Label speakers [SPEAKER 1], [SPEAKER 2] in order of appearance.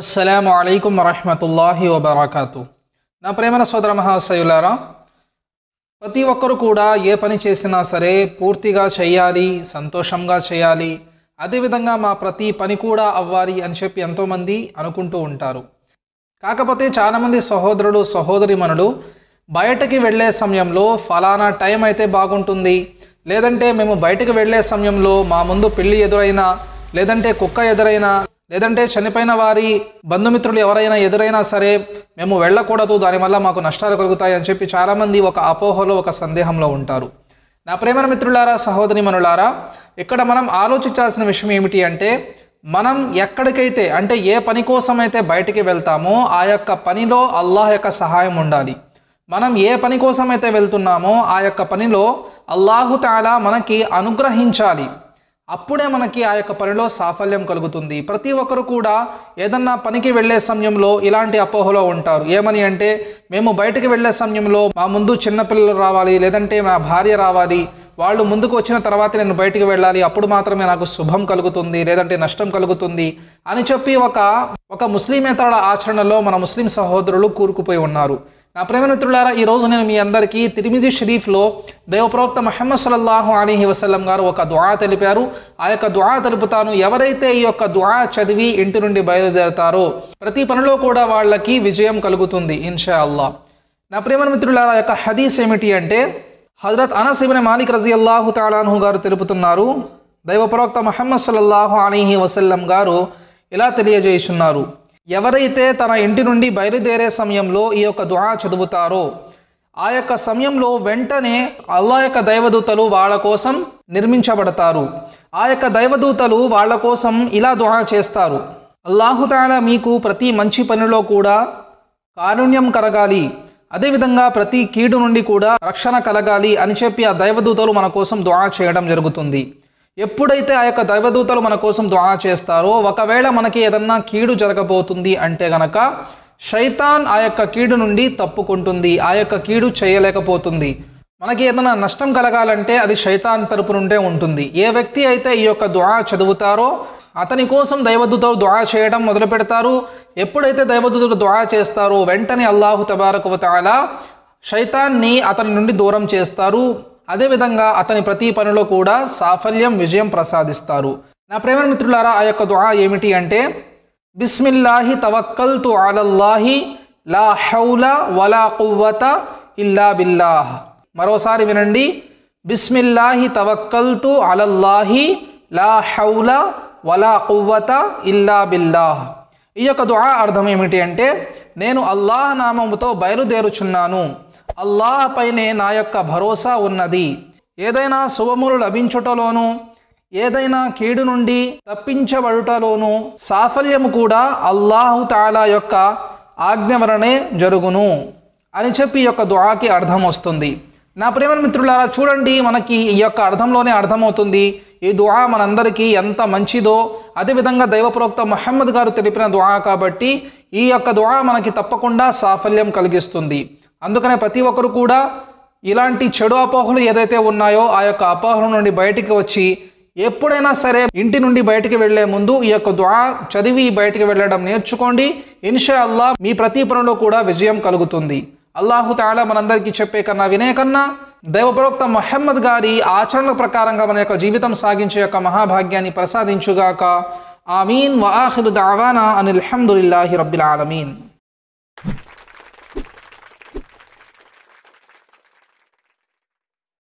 [SPEAKER 1] అస్సలం అయికం వరహమతుల్లాహి వబర్కాతు. నా ప్రేమన సోదర మహాశయులారా ప్రతి ఒక్కరు కూడా ఏ పని చేసినా సరే పూర్తిగా చేయాలి సంతోషంగా చేయాలి. అదేవిధంగా మా ప్రతి పని కూడా అవ్వాలి అని చెప్పి ఎంతోమంది అనుకుంటూ ఉంటారు. కాకపోతే చాలామంది సహోదరుడు సహోదరిమణులు బయటకి వెళ్ళే సమయంలో ఫలానా టైం అయితే బాగుంటుంది. లేదంటే మేము బయటకు వెళ్ళే సమయంలో మా ముందు పెళ్ళి ఎదురైనా లేదంటే కుక్క ఎదురైనా లేదంటే చనిపోయిన వారి బంధుమిత్రులు ఎవరైనా ఎదురైనా సరే మేము వెళ్ళకూడదు దానివల్ల మాకు నష్టాలు కలుగుతాయి అని చెప్పి చాలామంది ఒక అపోహలో ఒక సందేహంలో ఉంటారు. నా ప్రేమ మిత్రులారా సహోదరి మనులారా ఇక్కడ మనం ఆలోచించాల్సిన విషయం ఏమిటి అంటే మనం ఎక్కడికైతే అంటే ఏ పని కోసం అయితే బయటికి వెళ్తామో ఆ యొక్క పనిలో అల్లాహ్ యొక్క సహాయం ఉండాలి. మనం ఏ పని కోసం అయితే వెళ్తున్నామో ఆ యొక్క పనిలో అల్లాహు తాలా మనకి అనుగ్రహించాలి. అప్పుడే మనకి ఆ యొక్క పనిలో సాఫల్యం కలుగుతుంది. ప్రతి ఒక్కరు కూడా ఏదన్నా పనికి వెళ్ళే సమయంలో ఇలాంటి అపోహలో ఉంటారు. ఏమని అంటే మేము బయటకు వెళ్ళే సమయంలో మా ముందు చిన్నపిల్లలు రావాలి లేదంటే నా భార్య రావాలి వాళ్ళు ముందుకు వచ్చిన తర్వాత నేను బయటికి వెళ్ళాలి అప్పుడు మాత్రమే నాకు శుభం కలుగుతుంది లేదంటే నష్టం కలుగుతుంది అని చెప్పి ఒక ఒక ముస్లిమేతరుల ఆచరణలో మన ముస్లిం సహోదరులు కూరుకుపోయి ఉన్నారు. నా ప్రేమ మిత్రులారా ఈ రోజు నేను మీ అందరికీ తిరిమిజి షరీఫ్లో దైవప్రవక్త మహమ్మద్ సల్లల్లాహు అలీహి వసల్లం గారు ఒక దుఆ తెలిపారు. ఆ యొక్క దుఆ తెలుపుతాను ఎవరైతే ఈ యొక్క దుఆ చదివి ఇంటి నుండి బయలుదేరతారో ప్రతి పనిలో కూడా వాళ్ళకి విజయం కలుగుతుంది ఇన్షా అల్లా నా ప్రేమ మిత్రులారా యొక్క హదీస్ ఏమిటి అంటే హజరత్ అనసిబిన మాలిక్ రజీ అల్లాహు తాలాను గారు తెలుపుతున్నారు. దైవప్రవక్త మహమ్మద్ సల్లల్లాహు అలీహి వసల్లం గారు ఇలా తెలియజేస్తున్నారు ఎవరైతే తన ఇంటి నుండి బయలుదేరే సమయంలో ఈ యొక్క దుహా చదువుతారో ఆ యొక్క సమయంలో వెంటనే అల్లా యొక్క దైవదూతలు వాళ్ళ కోసం నిర్మించబడతారు. ఆ యొక్క దైవదూతలు వాళ్ళ కోసం ఇలా దుహా చేస్తారు. అల్లాహుతాల మీకు ప్రతి మంచి పనిలో కూడా కారుణ్యం కలగాలి. అదేవిధంగా ప్రతి కీడు నుండి కూడా రక్షణ కలగాలి అని చెప్పి ఆ దైవదూతలు మన కోసం దుహా చేయడం జరుగుతుంది. ఎప్పుడైతే ఆ యొక్క దైవదూతలు మన కోసం దుఆ చేస్తారో ఒకవేళ మనకి ఏదన్నా కీడు జరగబోతుంది అంటే గనక శైతాన్ ఆ యొక్క కీడు నుండి తప్పుకుంటుంది ఆ యొక్క కీడు చేయలేకపోతుంది. మనకి ఏదైనా నష్టం కలగాలంటే అది శైతాన్ తరపు నుండే ఉంటుంది. ఏ వ్యక్తి అయితే ఈ యొక్క దుఆ చదువుతారో అతని కోసం దైవదూతలు దుఆ చేయడం మొదలు పెడతారు. ఎప్పుడైతే దైవదూతలు దుఆ చేస్తారో వెంటనే అల్లాహు తబారకువతాల శైతాన్ని అతని నుండి దూరం చేస్తారు. అదేవిధంగా అతని ప్రతి పనిలో కూడా సాఫల్యం విజయం ప్రసాదిస్తారు. నా ప్రేమ మిత్రులారా ఆ యొక్క దుఆ ఏమిటి అంటే బిస్మిల్లాహి తవక్కల్తు అలల్లాహి లా హౌల వలా కువ్వత ఇల్లా బిల్లాహ్. మరోసారి వినండి బిస్మిల్లాహి తవక్కల్తు అలల్లాహి లా హౌల వలా కువ్వత ఇల్లా బిల్లాహ్. ఈ యొక్క దుఆ అర్థం ఏమిటి అంటే నేను అల్లాహ్ నామముతో బయలుదేరుచున్నాను. అల్లాహ్ పైనే నా యొక్క భరోసా ఉన్నది. ఏదైనా శుభములు లభించుటలోనూ ఏదైనా కీడు నుండి తప్పించబడుటలోనూ సాఫల్యము కూడా అల్లాహు తాలా యొక్క ఆజ్ఞ వలనే జరుగును అని చెప్పి ఈ యొక్క దుఆకి అర్థం వస్తుంది. నా ప్రేమ మిత్రులారా చూడండి మనకి ఈ యొక్క అర్థంలోనే అర్థమవుతుంది. ఈ దుహా మనందరికీ ఎంత మంచిదో అదేవిధంగా దైవప్రోక్త మహమ్మద్ గారు తెలిపిన దుహా కాబట్టి ఈ యొక్క దుహా మనకి తప్పకుండా సాఫల్యం కలిగిస్తుంది. అందుకనే ప్రతి ఒక్కరు కూడా ఇలాంటి చెడు అపోహలు ఏదైతే ఉన్నాయో ఆ యొక్క అపోహల నుండి బయటికి వచ్చి ఎప్పుడైనా సరే ఇంటి నుండి బయటికి వెళ్ళే ముందు ఈ యొక్క ద్వా చదివి బయటికి వెళ్ళడం నేర్చుకోండి. ఇన్షా అల్లా మీ ప్రతి పనిలో కూడా విజయం కలుగుతుంది. అల్లాహు తాలా మనందరికీ చెప్పే కన్నా వినే కన్నా దైవప్రవక్త మొహమ్మద్ గారి ఆచరణ ప్రకారంగా మన యొక్క జీవితం సాగించే యొక్క మహాభాగ్యాన్ని ప్రసాదించుగాక. ఆమీన్. వాహిరు దావానా అని హమ్దులిల్లాహి రబ్బిల్ ఆలమీన్.